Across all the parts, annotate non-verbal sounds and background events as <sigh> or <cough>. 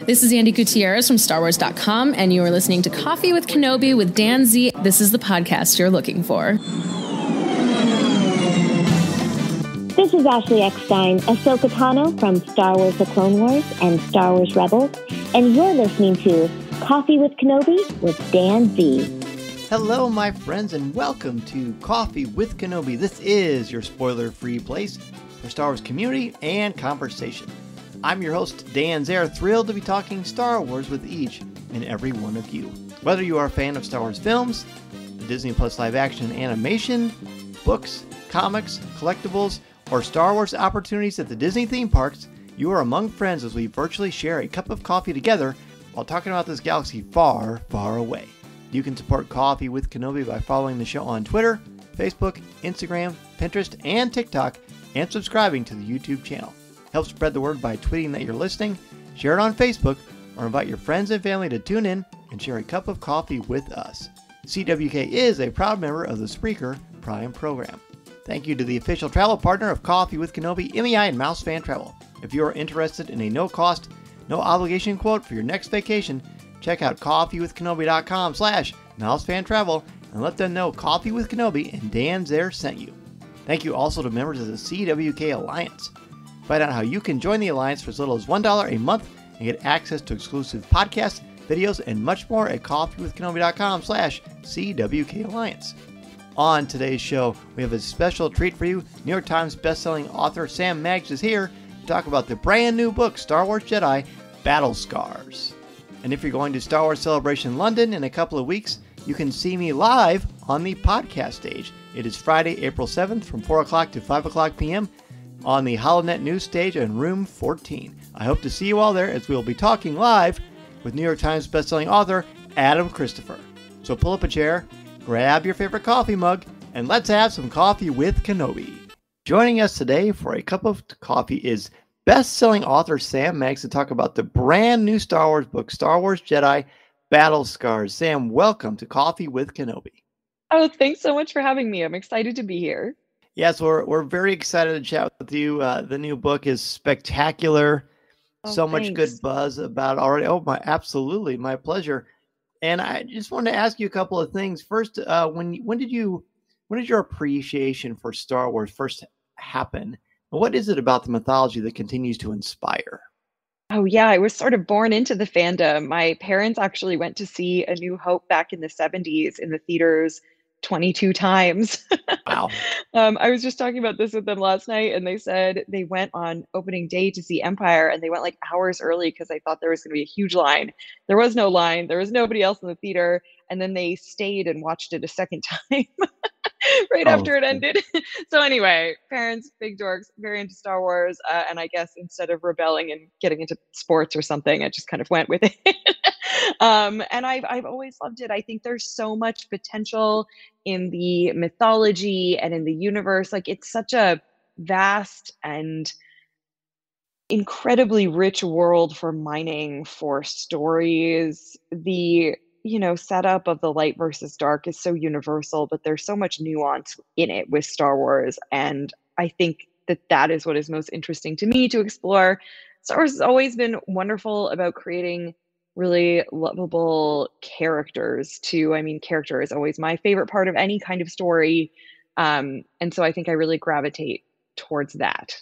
This is Andy Gutierrez from StarWars.com, and you are listening to Coffee with Kenobi with Dan Z. This is the podcast you're looking for. This is Ashley Eckstein, Ahsoka Tano from Star Wars The Clone Wars and Star Wars Rebels, and you're listening to Coffee with Kenobi with Dan Z. Hello, my friends, and welcome to Coffee with Kenobi. This is your spoiler free place for Star Wars community and conversation. I'm your host, Dan Zehr, thrilled to be talking Star Wars with each and every one of you. Whether you are a fan of Star Wars films, the Disney Plus live action animation, books, comics, collectibles, or Star Wars opportunities at the Disney theme parks, you are among friends as we virtually share a cup of coffee together while talking about this galaxy far, far away. You can support Coffee with Kenobi by following the show on Twitter, Facebook, Instagram, Pinterest, and TikTok, and subscribing to the YouTube channel. Help spread the word by tweeting that you're listening, share it on Facebook, or invite your friends and family to tune in and share a cup of coffee with us. CWK is a proud member of the Spreaker Prime program. Thank you to the official travel partner of Coffee with Kenobi, MEI and Mouse Fan Travel. If you are interested in a no cost, no obligation quote for your next vacation, check out coffeewithkenobi.com slash mousefantravel and let them know Coffee with Kenobi and Dan Zehr sent you. Thank you also to members of the CWK Alliance. Find out how you can join the Alliance for as little as $1 a month and get access to exclusive podcasts, videos, and much more at coffeewithkenobi.com slash CWK Alliance. On today's show, we have a special treat for you. New York Times bestselling author Sam Maggs is here to talk about the brand new book, Star Wars Jedi Battle Scars. And if you're going to Star Wars Celebration London in a couple of weeks, you can see me live on the podcast stage. It is Friday, April 7th from 4 o'clock to 5 o'clock p.m. on the HoloNet News stage in room 14. I hope to see you all there as we will be talking live with New York Times bestselling author Adam Christopher. So pull up a chair, grab your favorite coffee mug, and let's have some coffee with Kenobi. Joining us today for a cup of coffee is best-selling author Sam Maggs to talk about the brand new Star Wars book, Star Wars Jedi Battle Scars. Sam, welcome to Coffee with Kenobi. Oh, thanks so much for having me. I'm excited to be here. Yes, we're we're very excited to chat with you. Uh, the new book is spectacular. Oh, so much good buzz about it already. Oh my, absolutely, my pleasure. And I just wanted to ask you a couple of things. First, uh, when when did you when did your appreciation for Star Wars first happen? And what is it about the mythology that continues to inspire? Oh, yeah, I was sort of born into the fandom. My parents actually went to see A New Hope back in the 70s in the theaters 22 times. Wow. <laughs> um, I was just talking about this with them last night, and they said they went on opening day to see Empire, and they went like hours early because they thought there was going to be a huge line. There was no line, there was nobody else in the theater, and then they stayed and watched it a second <laughs> time. <laughs> right Oh, after it ended. <laughs> so anyway, parents, big dorks, very into Star Wars, uh, and I guess instead of rebelling and getting into sports or something, I just kind of went with it. <laughs> um, and I've I've always loved it. I think there's so much potential in the mythology and in the universe. Like it's such a vast and incredibly rich world for mining for stories the you know setup of the light versus dark is so universal but there's so much nuance in it with star wars and i think that that is what is most interesting to me to explore. Star wars has always been wonderful about creating really lovable characters too. I mean character is always my favorite part of any kind of story um, and so i think i really gravitate towards that.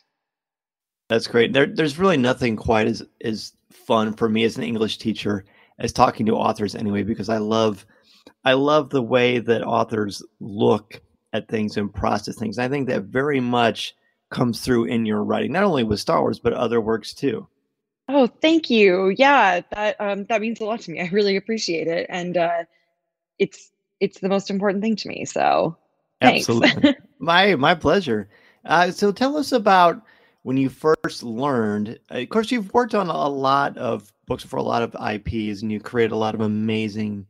That's great. There, there's really nothing quite as as fun for me as an English teacher as talking to authors anyway, because I love I love the way that authors look at things and process things. I think that very much comes through in your writing, not only with Star Wars but other works too. Oh, thank you. Yeah, that um that means a lot to me. I really appreciate it. And uh it's it's the most important thing to me. So thanks. Absolutely, <laughs> my my pleasure. Uh, so tell us about when you first learned. Of course, you've worked on a lot of books for a lot of IPs, and you create a lot of amazing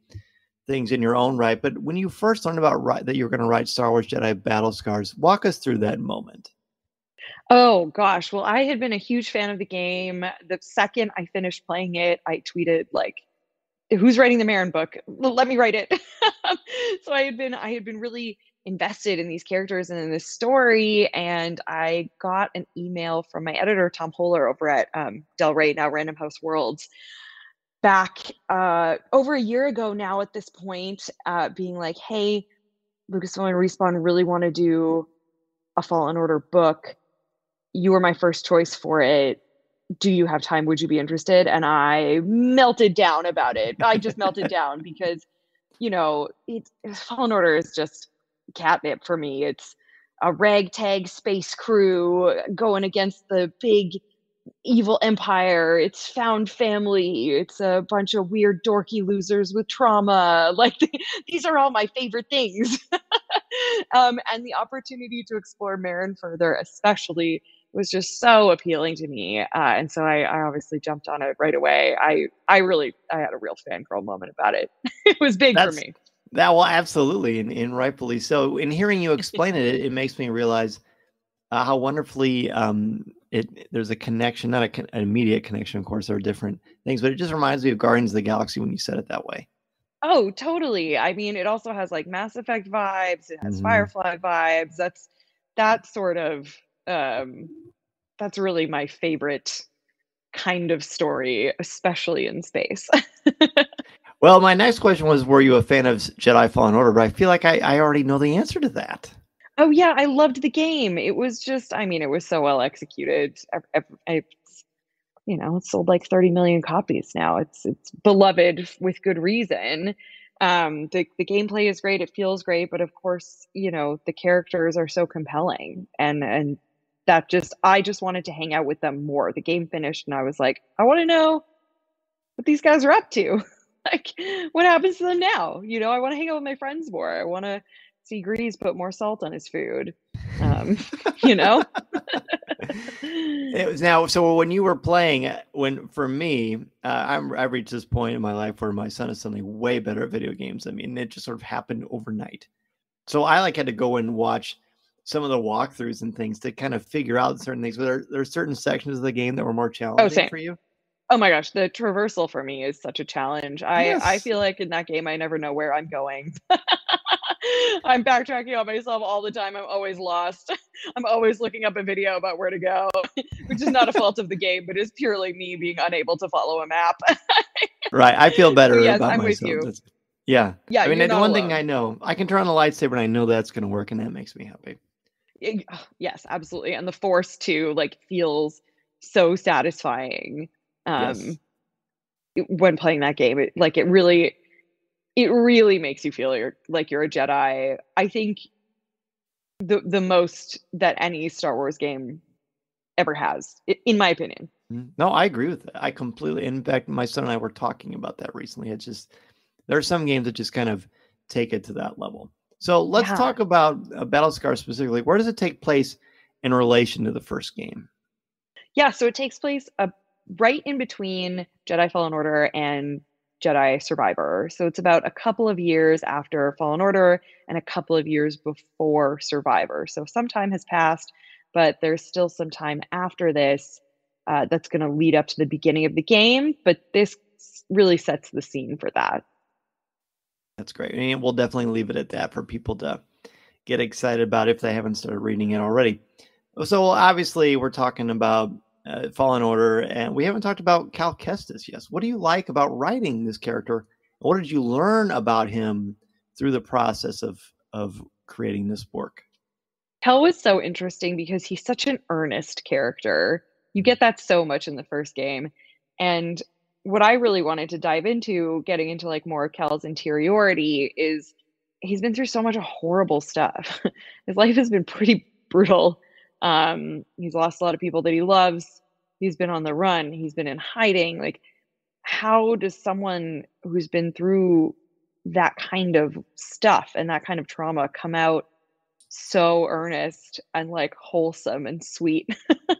things in your own right. But when you first learned about that you were going to write Star Wars Jedi Battle Scars, walk us through that moment. Oh gosh. Well, I had been a huge fan of the game. The second I finished playing it, I tweeted like, "Who's writing the Merrin book? Let me write it." <laughs> so I had been I had been really invested in these characters and in this story. And I got an email from my editor, Tom Hoeler, over at um, Del Rey, now Random House Worlds, back uh, over a year ago now at this point, uh, being like, hey, Lucasfilm and Respawn really want to do a Fallen Order book. You were my first choice for it. Do you have time? Would you be interested? And I melted down about it. I just melted down <laughs> because, you know, it, Fallen Order is just catnip for me. It's a ragtag space crew going against the big evil empire. It's found family. It's a bunch of weird dorky losers with trauma. <laughs> Like these are all my favorite things. <laughs> um, and the opportunity to explore Merrin further, especially, was just so appealing to me. Uh, and so I, I, obviously jumped on it right away. I, I really, I had a real fangirl moment about it. <laughs> it was big That's, for me. That well, absolutely, and, and rightfully so. In hearing you explain it, it, makes me realize uh, how wonderfully um, it. There's a connection, not a, an immediate connection. Of course, there are different things, but it just reminds me of Guardians of the Galaxy when you said it that way. Oh, totally. I mean, it also has like Mass Effect vibes. It has mm-hmm. Firefly vibes. That's that sort of. Um, that's really my favorite kind of story, especially in space. <laughs> Well, my next question was, were you a fan of Jedi Fallen Order? But I feel like I, I already know the answer to that. Oh yeah, I loved the game. It was just, I mean, it was so well executed. I, I, I, you know, it sold like 30 million copies now. It's it's beloved with good reason. Um, the the gameplay is great. It feels great, but of course, you know, the characters are so compelling, and and that just I just wanted to hang out with them more. The game finished, and I was like, I want to know what these guys are up to. <laughs> <laughs> like what happens to them now? You know i want to hang out with my friends more. I want to see Greez put more salt on his food. Um, <laughs> you know? <laughs> It was now so when you were playing uh, when for me uh, i'm i've reached this point in my life where my son is suddenly way better at video games i mean it just sort of happened overnight. So i like had to go and watch some of the walkthroughs and things to kind of figure out certain things but there, there are certain sections of the game that were more oh, challenging oh, for you Oh my gosh, the traversal for me is such a challenge. I yes. I feel like in that game I never know where I'm going. <laughs> I'm backtracking on myself all the time. I'm always lost. <laughs> I'm always looking up a video about where to go, <laughs> which is not a fault of the game, but is purely me being unable to follow a map. right. I feel better yes, about I'm myself. With you. That's, yeah. Yeah. I mean, the one alone. thing I know, I can turn on the lightsaber and I know that's going to work, and that makes me happy. Oh, yes, absolutely. And the force too, like, feels so satisfying um, yes. when playing that game. It, like it really, it really makes you feel you're, like you're a Jedi. I think the the most that any Star Wars game ever has, in my opinion. Mm-hmm. No, I agree with that. I completely. In fact, my son and I were talking about that recently. It's just there are some games that just kind of take it to that level. So let's yeah. talk about uh, Battlescar specifically. Where does it take place in relation to the first game? Yeah, so it takes place a right in between Jedi Fallen Order and Jedi Survivor. So it's about a couple of years after Fallen Order and a couple of years before Survivor. So some time has passed, but there's still some time after this uh, that's going to lead up to the beginning of the game. But this really sets the scene for that. That's great. And we'll definitely leave it at that for people to get excited about if they haven't started reading it already. So obviously, we're talking about uh, Fallen Order, and we haven't talked about Cal Kestis yet. What do you like about writing this character? What did you learn about him through the process of of creating this work? Cal was so interesting because he's such an earnest character. You get that so much in the first game, and what I really wanted to dive into, getting into like more of Cal's interiority, is he's been through so much horrible stuff. <laughs> His life has been pretty brutal um, he's lost a lot of people that he loves. He's been on the run. He's been in hiding. Like, how does someone who's been through that kind of stuff and that kind of trauma come out so earnest and like wholesome and sweet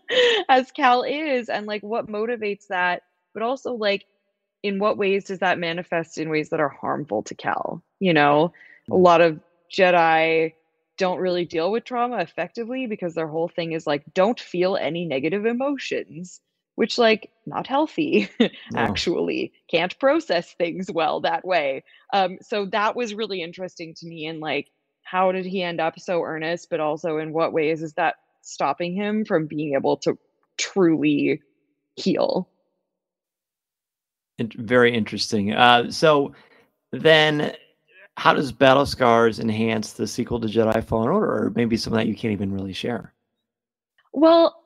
<laughs> as Cal is? And like, what motivates that? But also, like, in what ways does that manifest in ways that are harmful to Cal? You know, a mm. lot of Jedi don't really deal with trauma effectively because their whole thing is like don't feel any negative emotions which like not healthy <laughs> no. actually can't process things well that way um so that was really interesting to me and like how did he end up so earnest, but also in what ways is that stopping him from being able to truly heal? And very interesting. Uh, so then, how does Battle Scars enhance the sequel to Jedi Fallen Order, or maybe something that you can't even really share? Well,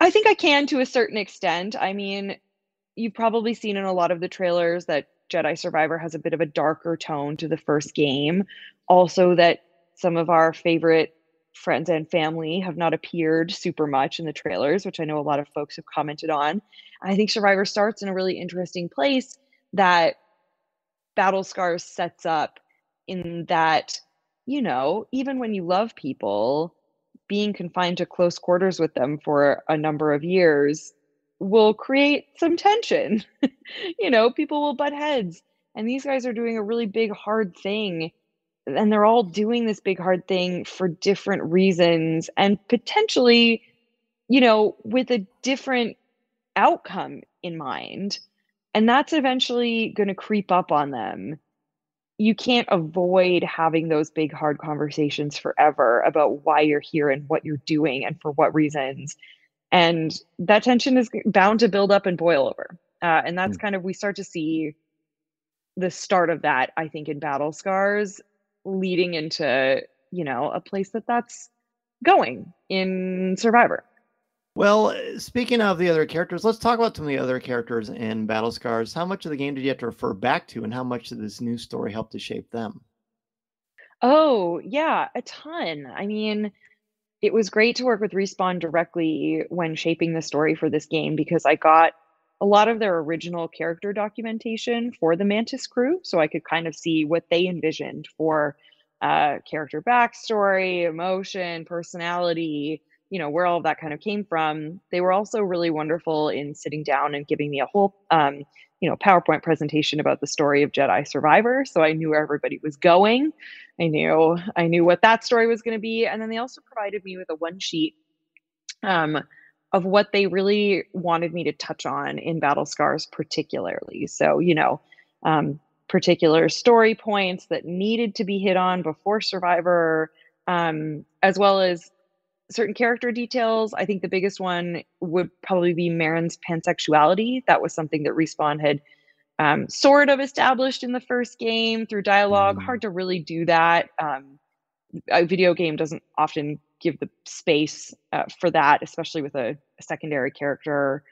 I think I can to a certain extent. I mean, you've probably seen in a lot of the trailers that Jedi Survivor has a bit of a darker tone to the first game. Also, that some of our favorite friends and family have not appeared super much in the trailers, which I know a lot of folks have commented on. I think Survivor starts in a really interesting place that Battle Scars sets up in that, you know, even when you love people, being confined to close quarters with them for a number of years will create some tension. <laughs> you know, people will butt heads. And these guys are doing a really big, hard thing. And they're all doing this big, hard thing for different reasons and potentially, you know, with a different outcome in mind. And that's eventually going to creep up on them. You can't avoid having those big, hard conversations forever about why you're here and what you're doing and for what reasons. And that tension is bound to build up and boil over. Uh, and that's mm. kind of we start to see the start of that i think in battle scars leading into you know a place that that's going in survivor well speaking of the other characters let's talk about some of the other characters in battle scars. How much of the game did you have to refer back to and how much did this new story help to shape them? Oh yeah a ton. I mean it was great to work with Respawn directly when shaping the story for this game because I got a lot of their original character documentation for the Mantis crew, so I could kind of see what they envisioned for uh, character backstory, emotion, personality, you know, where all of that kind of came from. They were also really wonderful in sitting down and giving me a whole um, you know PowerPoint presentation about the story of Jedi Survivor, so I knew where everybody was going. I knew I knew what that story was going to be, and then they also provided me with a one sheet um, of what they really wanted me to touch on in Battle Scars, particularly. So you know, um, particular story points that needed to be hit on before Survivor, um, as well as certain character details. I think the biggest one would probably be Merrin's pansexuality. That was something that Respawn had um, sort of established in the first game through dialogue. Mm. Hard to really do that. Um, a video game doesn't often give the space uh, for that, especially with a, a secondary character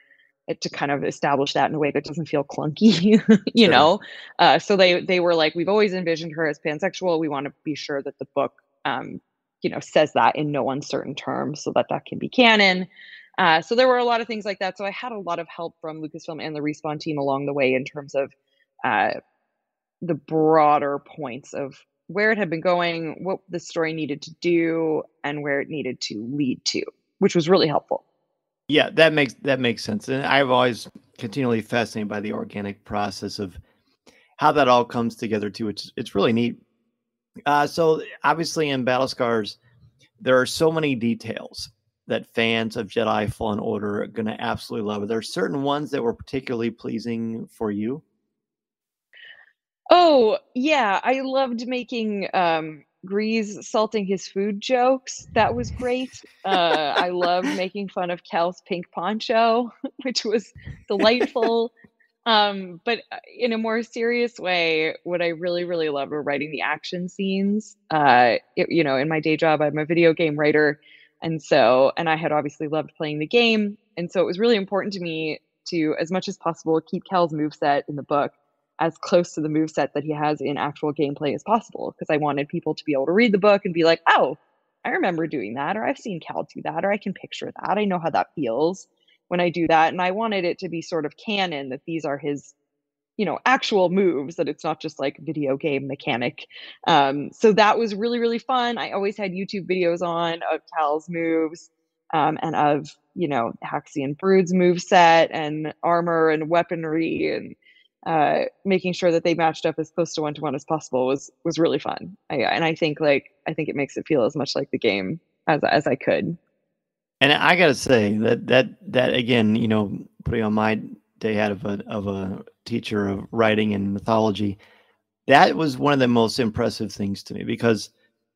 uh, to kind of establish that in a way that doesn't feel clunky, <laughs> you sure. know. Uh, so they they were like, we've always envisioned her as pansexual. We want to be sure that the book um, you know says that in no uncertain terms so that that can be canon. Uh, so there were a lot of things like that. So i had a lot of help from lucasfilm and the respawn team along the way in terms of uh, the broader points of where it had been going what the story needed to do and where it needed to lead to which was really helpful. Yeah that makes that makes sense. And i've always continually fascinated by the organic process of how that all comes together too. It's it's really neat uh, so obviously in Battle Scars, there are so many details that fans of Jedi Fallen Order are going to absolutely love. Are there certain ones that were particularly pleasing for you? Oh yeah, I loved making um, Greez salting his food jokes. That was great. Uh, I <laughs> loved making fun of Cal's pink poncho, <laughs> which was delightful. Um, but uh, in a more serious way, what I really, really love are writing the action scenes. Uh, it, you know, in my day job, I'm a video game writer. And so, and I had obviously loved playing the game. And so it was really important to me to, as much as possible, keep Cal's moveset in the book as close to the moveset that he has in actual gameplay as possible. Because I wanted people to be able to read the book and be like, oh, I remember doing that, or I've seen Cal do that, or I can picture that. I know how that feels when I do that. And I wanted it to be sort of canon that these are his, you know, actual moves, that it's not just like video game mechanic. Um, so that was really, really fun. I always had YouTube videos on of Cal's moves um, and of, you know, Haxion Brood's move set and armor and weaponry and uh, making sure that they matched up as close to one to one as possible was was really fun. I, and I think like I think it makes it feel as much like the game as as I could. And I gotta say that that that again, you know, putting on my day hat of a of a teacher of writing and mythology, that was one of the most impressive things to me because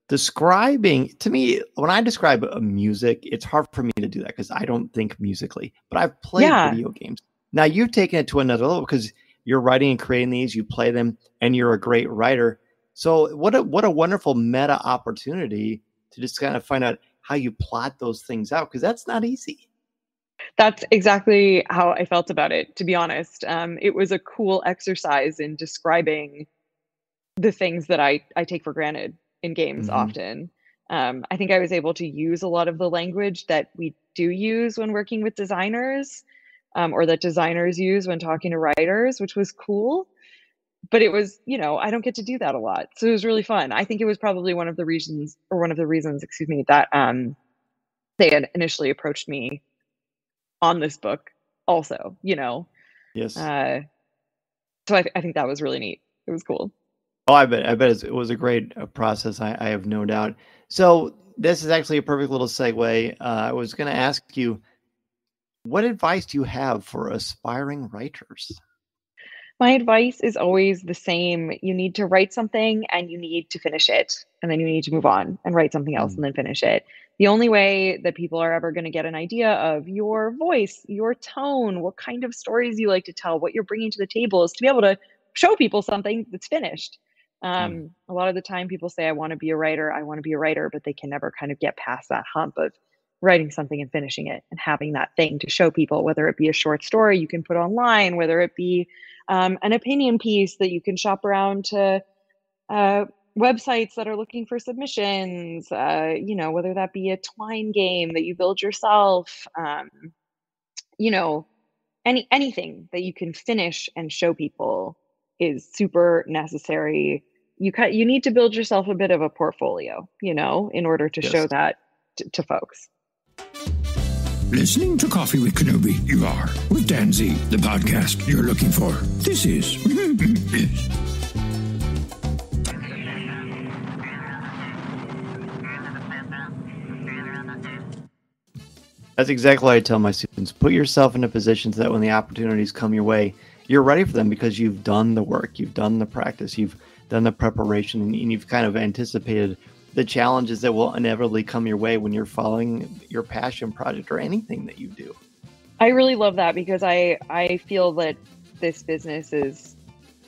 describing to me when I describe a music, it's hard for me to do that because I don't think musically. But I've played Yeah. video games. Now you've taken it to another level because you're writing and creating these, you play them, and you're a great writer. So what a what a wonderful meta opportunity to just kind of find out how you plot those things out because that's not easy. That's exactly how I felt about it, to be honest. Um, it was a cool exercise in describing the things that I, I take for granted in games Mhm. often. Um, I think I was able to use a lot of the language that we do use when working with designers, um, or that designers use when talking to writers, which was cool. But it was, you know, I don't get to do that a lot. So it was really fun. I think it was probably one of the reasons, or one of the reasons, excuse me, that um, they had initially approached me on this book also you know Yes. uh so I, I think that was really neat it was cool Oh, I bet. I bet it was a great uh, process. I, I have no doubt. So this is actually a perfect little segue. Uh, I was going to ask you, what advice do you have for aspiring writers? My advice is always the same. You need to write something and you need to finish it and then you need to move on and write something else Mm. and then finish it. The only way that people are ever going to get an idea of your voice your tone what kind of stories you like to tell what you're bringing to the table is to be able to show people something that's finished. Um, a lot of the time people say i want to be a writer i want to be a writer but they can never kind of get past that hump of writing something and finishing it and having that thing to show people whether it be a short story you can put online whether it be um, an opinion piece that you can shop around to uh, websites that are looking for submissions uh, you know whether that be a twine game that you build yourself um, you know any anything that you can finish and show people is super necessary. You cut you need to build yourself a bit of a portfolio you know in order to show that to folks Listening to Coffee with Kenobi, you are. With Dan Z, the podcast you're looking for. This is. That's exactly what I tell my students. Put yourself in a position so that when the opportunities come your way, you're ready for them because you've done the work, you've done the practice, you've done the preparation, and you've kind of anticipated the challenges that will inevitably come your way when you're following your passion project or anything that you do. I really love that because I I feel that this business is,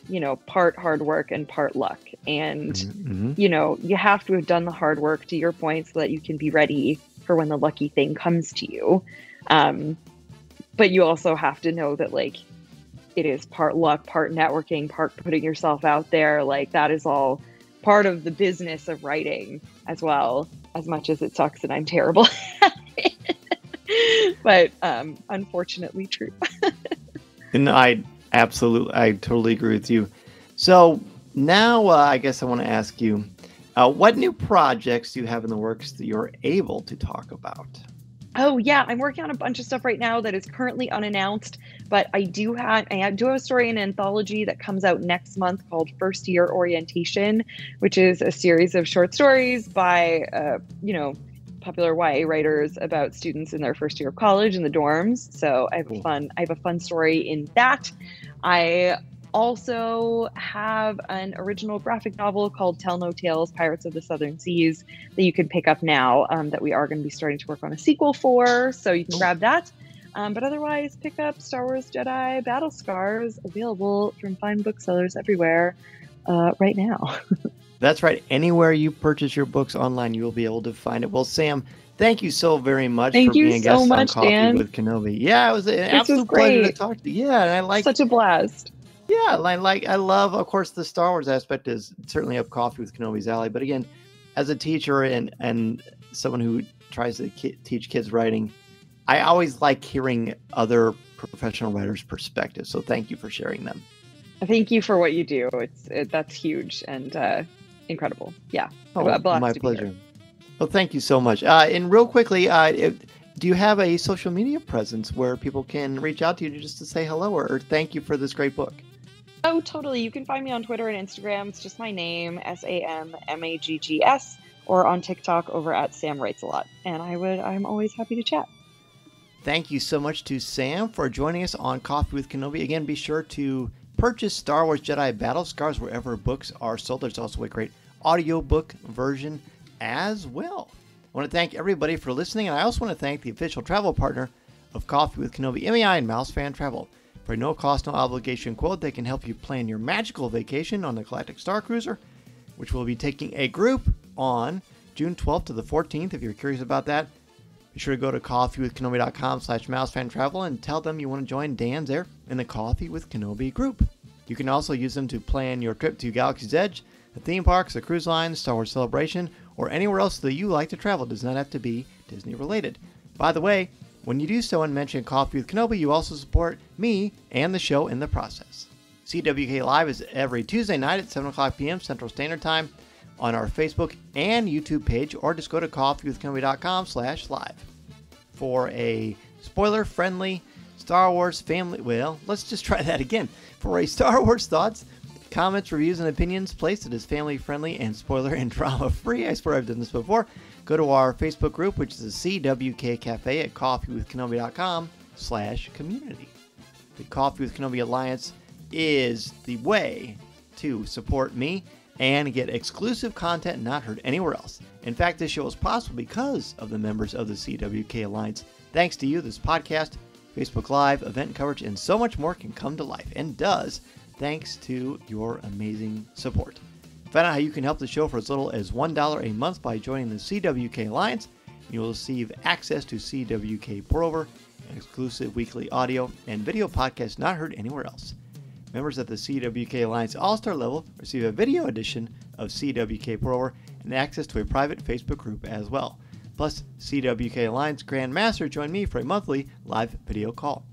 you know, part hard work and part luck. And Mhm. you know, you have to have done the hard work to your point so that you can be ready for when the lucky thing comes to you. Um, but you also have to know that like it is part luck, part networking, part putting yourself out there. Like that is all part of the business of writing as well, as much as it sucks and I'm terrible <laughs> but um, unfortunately true. <laughs> And I absolutely, I totally agree with you. So now uh, I guess I want to ask you, uh, what new projects do you have in the works that you're able to talk about? Oh yeah, I'm working on a bunch of stuff right now that is currently unannounced, but I do have I do have a story in an anthology that comes out next month called First Year Orientation, which is a series of short stories by uh, you know popular YA writers about students in their first year of college in the dorms. So I have a fun I have a fun story in that. I also have an original graphic novel called Tell No Tales Pirates of the Southern Seas that you can pick up now um, that we are going to be starting to work on a sequel for. So you can grab that. Um, but otherwise, pick up Star Wars Jedi Battle Scars, available from fine booksellers everywhere uh, right now. <laughs> That's right. Anywhere you purchase your books online, you will be able to find it. Well, Sam, thank you so very much Thank for you being a so guest much, on Coffee Dan. with Kenobi. Yeah, it was an was absolute pleasure to talk to you. Yeah, and I like Such a blast. Yeah, I like I love, of course, the Star Wars aspect is certainly up Coffee with Kenobi's alley. But again, as a teacher and and someone who tries to ki- teach kids writing, I always like hearing other professional writers' perspectives. So thank you for sharing them. Thank you for what you do. It's it, that's huge and uh, incredible. Yeah, Oh, my to be here. pleasure. Well, thank you so much. Uh, and real quickly, uh, if, do you have a social media presence where people can reach out to you just to say hello or, or thank you for this great book? Oh, totally. You can find me on Twitter and Instagram. It's just my name, S A M M A G G S, or on TikTok over at Sam Writes a Lot. And I would, I'm always happy to chat. Thank you so much to Sam for joining us on Coffee with Kenobi. Again, be sure to purchase Star Wars Jedi Battle Scars wherever books are sold. There's also a great audiobook version as well. I want to thank everybody for listening, and I also want to thank the official travel partner of Coffee with Kenobi MEI and Mouse Fan Travel. For no cost, no obligation quote, they can help you plan your magical vacation on the Galactic Star Cruiser, which will be taking a group on June 12th to the 14th. If you're curious about that, be sure to go to coffeewithkenobi.com slash mousefantravel and tell them you want to join Dan Zehr in the Coffee with Kenobi group. You can also use them to plan your trip to Galaxy's Edge, the theme parks, the cruise lines, Star Wars Celebration, or anywhere else that you like to travel. It does not have to be Disney related. By the way, when you do so and mention Coffee with Kenobi, you also support me and the show in the process. CWK Live is every Tuesday night at 7 o'clock p.m. Central Standard Time on our Facebook and YouTube page, or just go to coffeewithkenobi.com slash live. For a spoiler-friendly Star Wars family... Well, let's just try <laughs> that again. For a Star Wars thoughts, comments, reviews, and opinions placed that is family-friendly and spoiler and drama-free. I swear I've done this before. Go to our Facebook group, which is the CWK Cafe at coffeewithkenobi.com slash community. The Coffee with Kenobi Alliance is the way to support me and get exclusive content not heard anywhere else. In fact, this show is possible because of the members of the CWK Alliance. Thanks to you, this podcast, Facebook Live, event coverage, and so much more can come to life and does thanks to your amazing support. Find out how you can help the show for as little as $1 a month by joining the CWK Alliance. You will receive access to CWK Pour Over, an exclusive weekly audio and video podcast not heard anywhere else. Members at the CWK Alliance All Star level receive a video edition of CWK Pour Over and access to a private Facebook group as well. Plus, CWK Alliance Grand Master join me for a monthly live video call.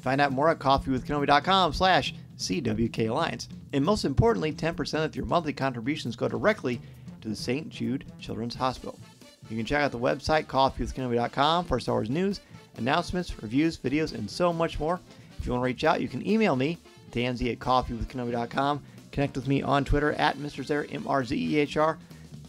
Find out more at coffeewithkenobi.com slash CWK Alliance. And most importantly, 10% of your monthly contributions go directly to the St. Jude Children's Hospital. You can check out the website coffeewithkenobi.com for Star news, announcements, reviews, videos, and so much more. If you want to reach out, you can email me, danz at coffeewithkenobi.com. Connect with me on Twitter at Mr. Zehr, M-R-Z-E-H-R,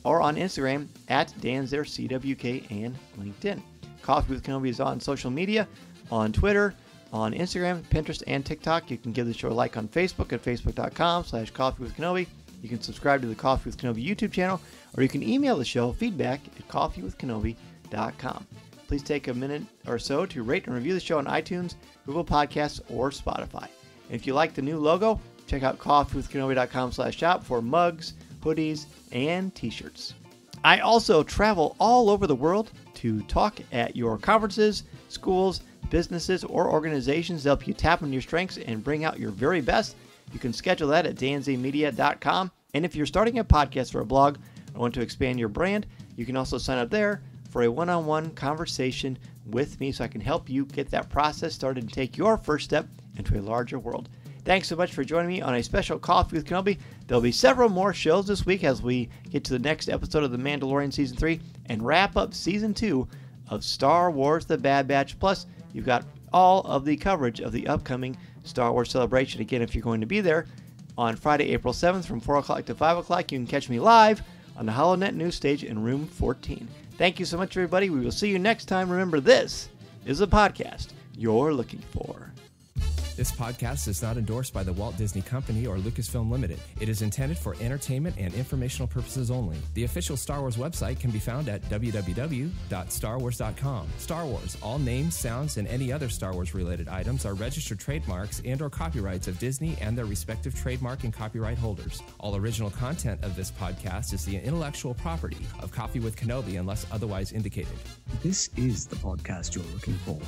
or on Instagram at danzehrcwk and LinkedIn. Coffee with Kenobi is on social media, on Twitter, on Instagram, Pinterest, and TikTok. You can give the show a like on Facebook at facebook.com slash coffee with Kenobi. You can subscribe to the Coffee with Kenobi YouTube channel, or you can email the show feedback at coffeewithkenobi.com please take a minute or so to rate and review the show on iTunes, Google Podcasts, or Spotify. And if you like the new logo, check out coffeewithkenobi.com slash shop for mugs, hoodies, and t-shirts. I also travel all over the world to talk at your conferences, schools, businesses, or organizations to help you tap on your strengths and bring out your very best. You can schedule that at danzmedia.com. And if you're starting a podcast or a blog or want to expand your brand, you can also sign up there for a one on one conversation with me so I can help you get that process started and take your first step into a larger world. Thanks so much for joining me on a special Coffee with Kenobi. There'll be several more shows this week as we get to the next episode of The Mandalorian Season 3 and wrap up Season 2 of Star Wars The Bad Batch. Plus, you've got all of the coverage of the upcoming Star Wars celebration. Again, if you're going to be there on Friday, April 7th from 4 o'clock to 5 o'clock, you can catch me live on the HoloNet News stage in room 14. Thank you so much, everybody. We will see you next time. Remember, this is a podcast you're looking for. This podcast is not endorsed by the Walt Disney Company or Lucasfilm Limited. It is intended for entertainment and informational purposes only. The official Star Wars website can be found at www.starwars.com. Star Wars, all names, sounds, and any other Star Wars related items are registered trademarks and or copyrights of Disney and their respective trademark and copyright holders. All original content of this podcast is the intellectual property of Coffee with Kenobi unless otherwise indicated. This is the podcast you're looking for.